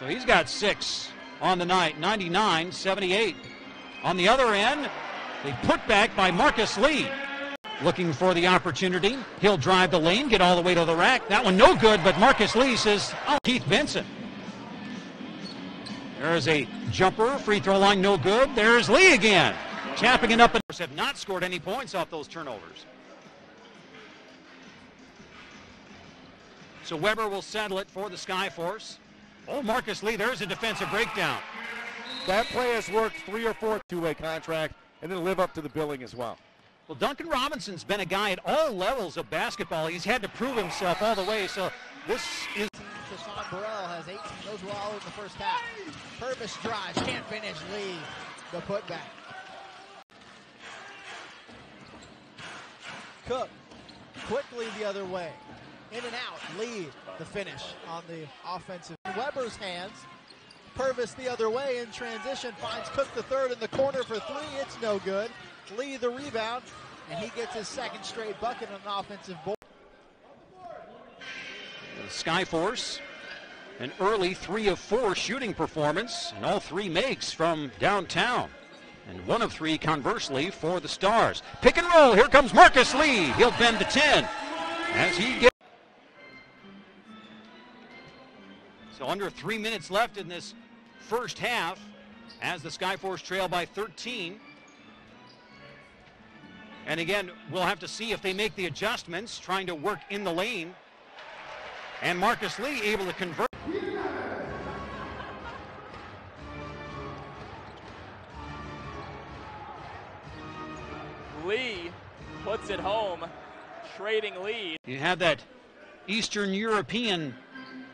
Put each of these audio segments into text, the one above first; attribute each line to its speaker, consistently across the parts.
Speaker 1: So he's got six on the night, 99 78. On the other end, they put back by Marcus Lee. Looking for the opportunity. He'll drive the lane, get all the way to the rack. That one no good, but Marcus Lee says, oh, Keith Benson. There's a jumper, free throw line, no good. There's Lee again. Tapping it up and have not scored any points off those turnovers. So Weber will settle it for the Skyforce. Oh, Marcus Lee, there's a defensive breakdown.
Speaker 2: That play has worked three or four two-way contract and then live up to the billing as well.
Speaker 1: Well, Duncan Robinson's been a guy at all levels of basketball. He's had to prove himself all the way, so this is...
Speaker 3: Hassan Burrell has 18. Those were all in the first half. Purvis drives, can't finish. Lee, the putback. Cook, quickly the other way. In and out. Lee, the finish on the offensive. Weber's hands. Purvis the other way in transition. Finds Cook the third in the corner for three. It's no good. Lee the rebound. And he gets his second straight bucket on an offensive board.
Speaker 1: Skyforce, an early three of four shooting performance, and all three makes from downtown. And one of three, conversely, for the Stars. Pick and roll. Here comes Marcus Lee. He'll bend to 10 as he gets. So under three minutes left in this first half as the Skyforce trail by 13. And again, we'll have to see if they make the adjustments, trying to work in the lane. And Marcus Lee able to convert.
Speaker 4: Lee puts it home, trading lead.
Speaker 1: You have that Eastern European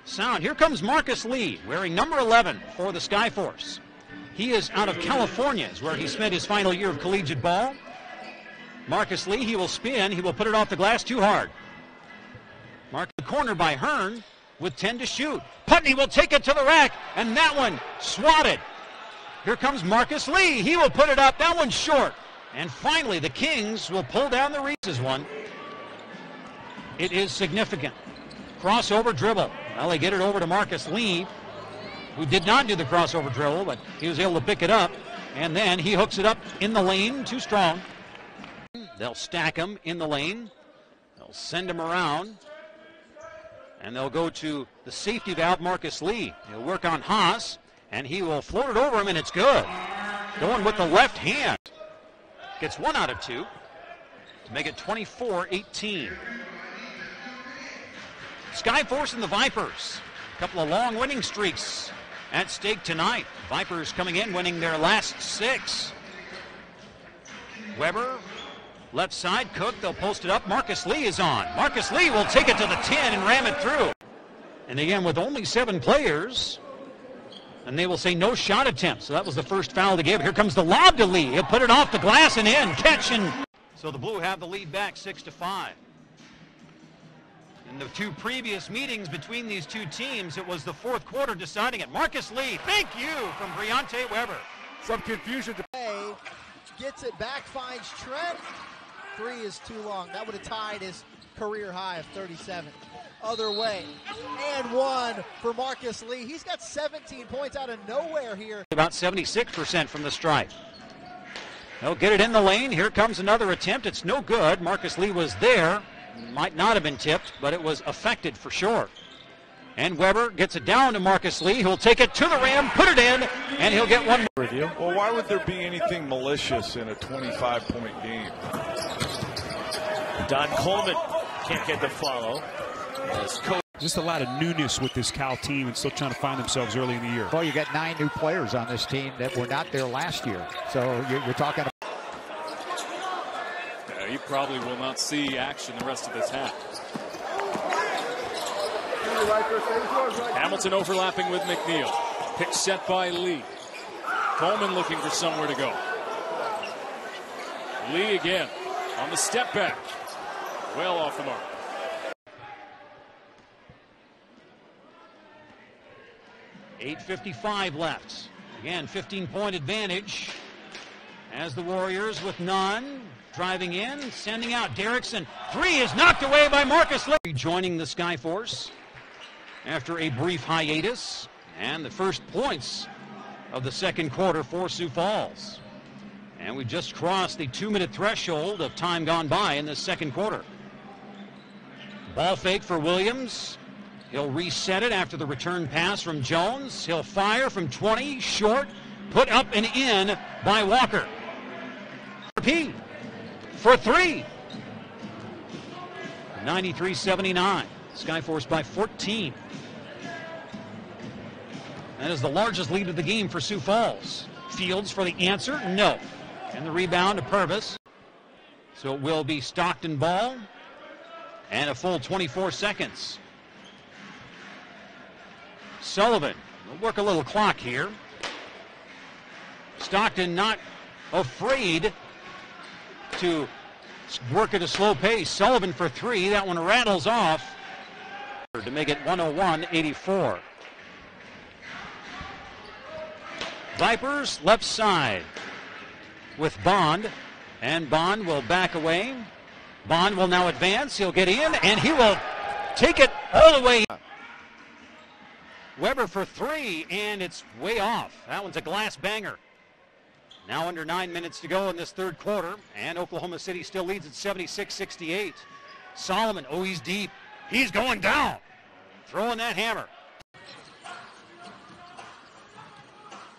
Speaker 1: sound. Here comes Marcus Lee, wearing number 11 for the Skyforce. He is out of California, is where he spent his final year of collegiate ball. Marcus Lee, he will spin. He will put it off the glass too hard. Mark the corner by Hearn with 10 to shoot. Putney will take it to the rack, and that one swatted. Here comes Marcus Lee. He will put it up. That one's short. And finally, the Kings will pull down the Reese's one. It is significant. Crossover dribble. Well, they get it over to Marcus Lee, who did not do the crossover dribble, but he was able to pick it up. And then he hooks it up in the lane, too strong. They'll stack him in the lane. They'll send him around. And they'll go to the safety valve, Marcus Lee. He'll work on Haas, and he will float it over him, and it's good. Going with the left hand. Gets one out of two to make it 24 18. Skyforce and the Vipers. A couple of long winning streaks at stake tonight. Vipers coming in, winning their last six. Weber, left side, Cook, they'll post it up. Marcus Lee is on. Marcus Lee will take it to the 10 and ram it through. And again, with only seven players, and they will say no shot attempt. So that was the first foul to give. Here comes the lob to Lee. He'll put it off the glass and in. Catch and. So the Blue have the lead back six to five. In the two previous meetings between these two teams, it was the fourth quarter deciding it. Marcus Lee, thank you from Briante Weber.
Speaker 2: Some confusion. To-
Speaker 3: Hey, gets it back, finds Trent. Three is too long. That would have tied his career high of 37. Other way. And one for Marcus Lee. He's got 17 points out of nowhere here.
Speaker 1: About 76% from the stripe. They'll get it in the lane. Here comes another attempt. It's no good. Marcus Lee was there. Might not have been tipped, but it was affected for sure. And Weber gets it down to Marcus Lee, who'll take it to the rim, put it in, and he'll get one more.
Speaker 5: Review. Well, why would there be anything malicious in a 25 point game?
Speaker 6: Don Coleman can't get the follow.
Speaker 7: Just a lot of newness with this Cal team and still trying to find themselves early in the year.
Speaker 8: Well, you got nine new players on this team that were not there last year. So you're, you're talking
Speaker 9: Yeah, you probably will not see action the rest of this half. Hamilton overlapping with McNeil. Pick set by Lee. Coleman looking for somewhere to go. Lee again on the step back. Well off the mark.
Speaker 1: Eight fifty-five left. Again, 15-point advantage as the Warriors with none. Driving in, sending out Derrickson. Three is knocked away by Marcus Lee. Joining the Skyforce after a brief hiatus. and the first points of the second quarter for Sioux Falls. And we just crossed the two minute threshold of time gone by in the second quarter. Ball fake for Williams. He'll reset it after the return pass from Jones. He'll fire from 20, short, put up and in by Walker. P for three. 93-79. Skyforce by 14. That is the largest lead of the game for Sioux Falls. Fields for the answer, no. And the rebound to Purvis. So it will be Stockton ball. And a full 24 seconds. Sullivan will work a little clock here. Stockton not afraid to work at a slow pace. Sullivan for three. That one rattles off to make it 101-84. Vipers left side with Bond. And Bond will back away. Bond will now advance. He'll get in and he will take it all the way. Weber for three, and it's way off. That one's a glass banger. Now under nine minutes to go in this third quarter, and Oklahoma City still leads at 76-68. Solomon, oh, he's deep. He's going down. Throwing that hammer.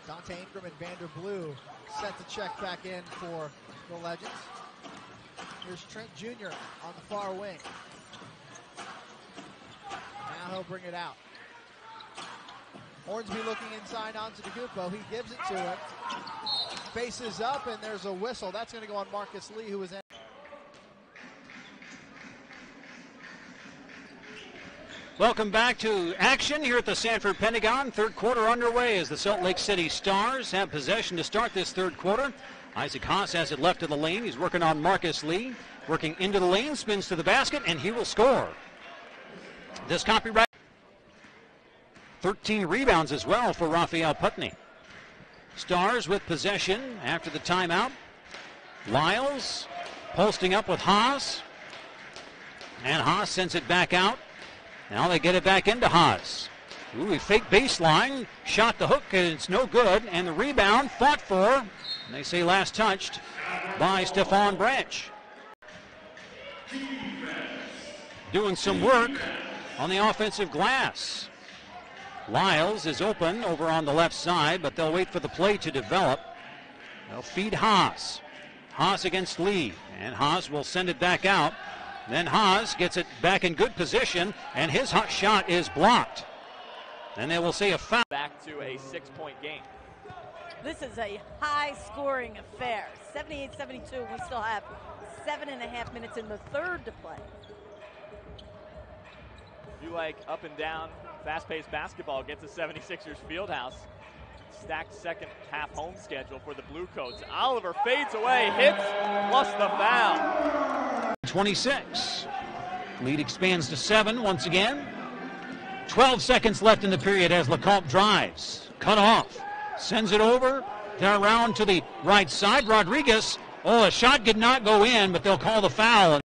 Speaker 3: Dante Ingram and Vander Blue set the check back in for the Legends. Here's Trent Jr. on the far wing. Now he'll bring it out. Hornsby looking inside onto DeGupo. He gives it to him. Faces up, and there's a whistle. That's going to go on Marcus Lee, who was in.
Speaker 1: Welcome back to action here at the Sanford Pentagon. Third quarter underway as the Salt Lake City Stars have possession to start this third quarter. Isaac Haas has it left of the lane. He's working on Marcus Lee. Working into the lane, spins to the basket, and he will score. This copyright. 13 rebounds as well for Raphael Putney. Stars with possession after the timeout. Lyles posting up with Haas. And Haas sends it back out. Now they get it back into Haas. Ooh, he fake baseline, shot the hook, and it's no good. And the rebound fought for, they say last touched, by Stefan Branch. Doing some work on the offensive glass. Lyles is open over on the left side, but they'll wait for the play to develop. They'll feed Haas. Haas against Lee, and Haas will send it back out. Then Haas gets it back in good position, and his hot shot is blocked. And they will see a foul.
Speaker 4: Back to a six-point game.
Speaker 10: This is a high-scoring affair. 78-72. We still have seven and a half minutes in the third to play.
Speaker 4: You like up and down, fast-paced basketball gets a 76ers field house. Stacked second half home schedule for the Bluecoats. Oliver fades away, hits, plus the foul.
Speaker 1: 26. Lead expands to seven once again. 12 seconds left in the period as Lecomte drives. Cut off. Sends it over. Then around to the right side. Rodriguez. Oh, a shot did not go in, but they'll call the foul.